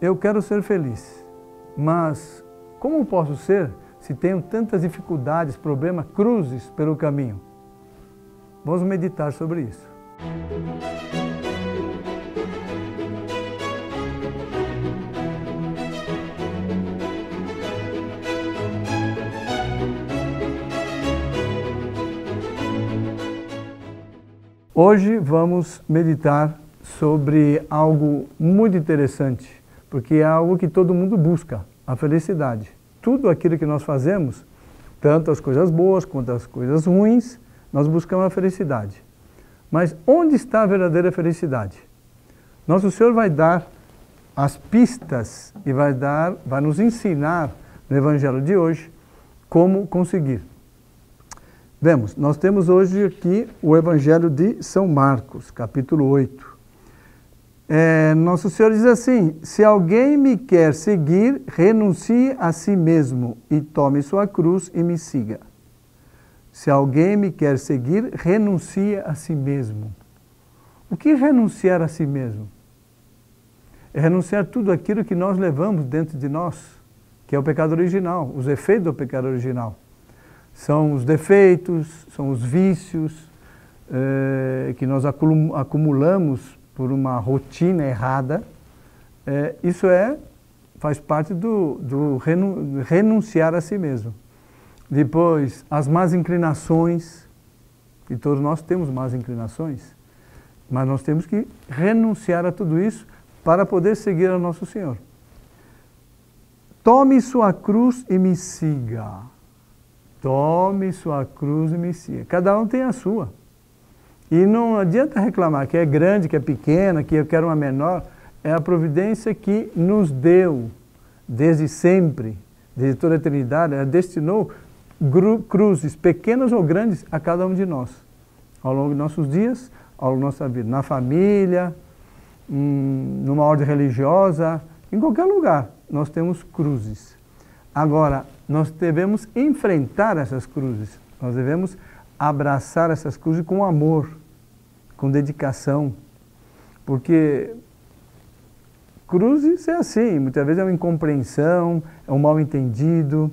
eu quero ser feliz, mas como posso ser se tenho tantas dificuldades, problemas, cruzes pelo caminho? Vamos meditar sobre isso. Hoje vamos meditar sobre algo muito interessante, porque é algo que todo mundo busca, a felicidade. Tudo aquilo que nós fazemos, tanto as coisas boas quanto as coisas ruins, nós buscamos a felicidade. Mas onde está a verdadeira felicidade? Nosso Senhor vai dar as pistas e vai dar, vai nos ensinar no evangelho de hoje como conseguir. Vemos, nós temos hoje aqui o Evangelho de São Marcos, capítulo 8. É, Nosso Senhor diz assim: Se alguém me quer seguir, renuncie a si mesmo e tome sua cruz e me siga. Se alguém me quer seguir, renuncie a si mesmo. O que é renunciar a si mesmo? É renunciar tudo aquilo que nós levamos dentro de nós, que é o pecado original, os efeitos do pecado original são os defeitos, são os vícios é, que nós acumulamos por uma rotina errada. É, isso é, faz parte do, do renunciar a si mesmo. Depois, as más inclinações, e todos nós temos más inclinações, mas nós temos que renunciar a tudo isso para poder seguir ao nosso Senhor. Tome sua cruz e me siga. Tome sua cruz e me siga. Cada um tem a sua. E não adianta reclamar que é grande, que é pequena, que eu quero uma menor. É a providência que nos deu desde sempre, desde toda a eternidade, ela destinou cruzes, pequenas ou grandes, a cada um de nós, ao longo de nossos dias, ao longo da nossa vida, na família, hum, numa ordem religiosa, em qualquer lugar, nós temos cruzes. Agora, nós devemos enfrentar essas cruzes, nós devemos abraçar essas cruzes com amor, com dedicação, porque cruzes é assim, muitas vezes é uma incompreensão, é um mal entendido,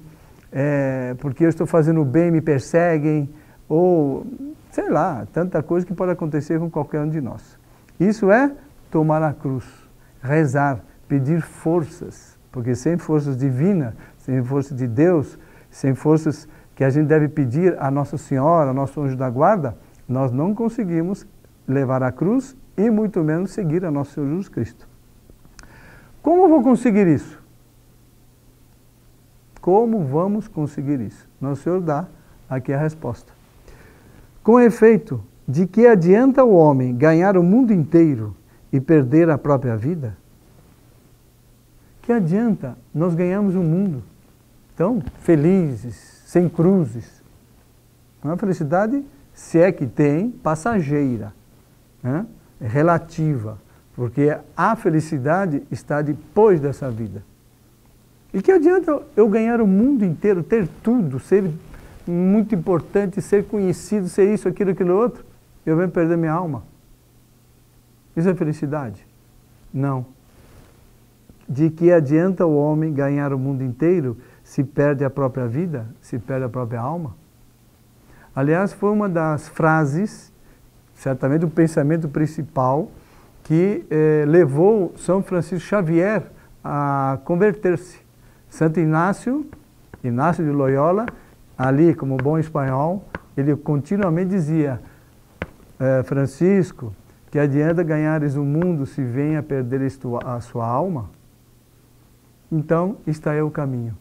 é porque eu estou fazendo bem me perseguem, ou sei lá, tanta coisa que pode acontecer com qualquer um de nós. Isso é tomar a cruz, rezar, pedir forças, porque sem forças divinas sem força de Deus, sem forças que a gente deve pedir a Nossa Senhora, a nosso anjo da guarda, nós não conseguimos levar a cruz e muito menos seguir a nosso Senhor Jesus Cristo. Como vou conseguir isso? Como vamos conseguir isso? Nosso Senhor dá aqui a resposta. Com efeito, de que adianta o homem ganhar o mundo inteiro e perder a própria vida? Que adianta nós ganharmos o mundo então, felizes, sem cruzes. Uma felicidade, se é que tem, passageira, né? é relativa, porque a felicidade está depois dessa vida. E que adianta eu ganhar o mundo inteiro, ter tudo, ser muito importante, ser conhecido, ser isso, aquilo, aquilo outro, eu venho perder minha alma? Isso é felicidade? Não. De que adianta o homem ganhar o mundo inteiro se perde a própria vida, se perde a própria alma. Aliás, foi uma das frases, certamente o pensamento principal, que eh, levou São Francisco Xavier a converter-se. Santo Inácio, Inácio de Loyola, ali como bom espanhol, ele continuamente dizia, eh, Francisco, que adianta ganhares o mundo se venha perder a sua alma? Então, está aí o caminho.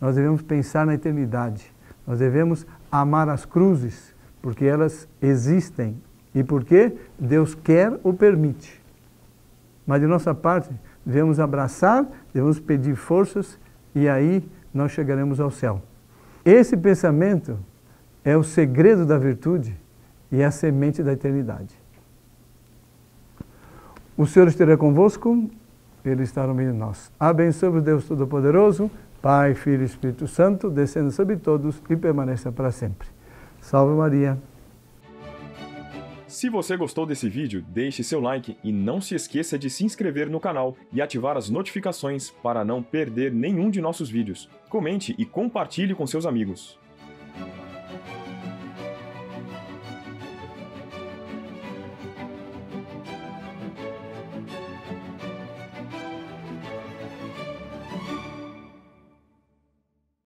Nós devemos pensar na eternidade. Nós devemos amar as cruzes, porque elas existem e porque Deus quer ou permite. Mas de nossa parte, devemos abraçar, devemos pedir forças e aí nós chegaremos ao céu. Esse pensamento é o segredo da virtude e é a semente da eternidade. O Senhor esteja convosco, Ele está no meio de nós. Abençoe-vos, Deus Todo-Poderoso, Pai, Filho e Espírito Santo, descendo sobre todos e permaneça para sempre. Salve Maria. Se você gostou desse vídeo, deixe seu like e não se esqueça de se inscrever no canal e ativar as notificações para não perder nenhum de nossos vídeos. Comente e compartilhe com seus amigos.